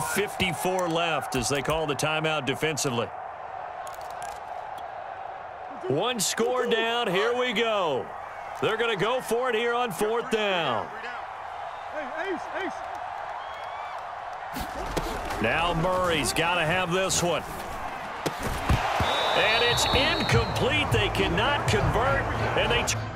54 left as they call the timeout defensively. One score down. Here we go. They're going to go for it here on fourth down. Now Murray's got to have this one. And it's incomplete. They cannot convert, and they...